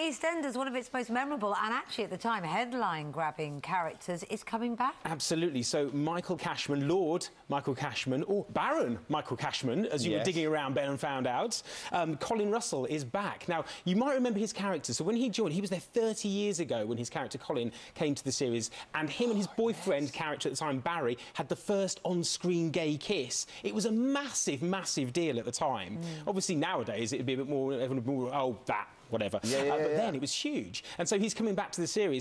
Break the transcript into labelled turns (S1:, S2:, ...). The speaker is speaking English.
S1: EastEnders, one of its most memorable and actually at the time headline-grabbing characters, is coming back.
S2: Absolutely. So Michael Cashman, Lord Michael Cashman, or Baron Michael Cashman, as you
S3: Yes.
S2: were digging around Ben and found out, um, Colin Russell is back. Now, you might remember his character. So when he joined, he was there 30 years ago when his character Colin came to the series, and him and his boyfriend character at the time, Barry, had the first on-screen gay kiss. It was a massive, massive deal at the time. Obviously, nowadays it'd be a bit more, everyone would be more, oh, that, whatever.
S3: Yeah, yeah,
S2: Uh, but
S3: yeah,
S2: then it was huge. And so he's coming back to the series.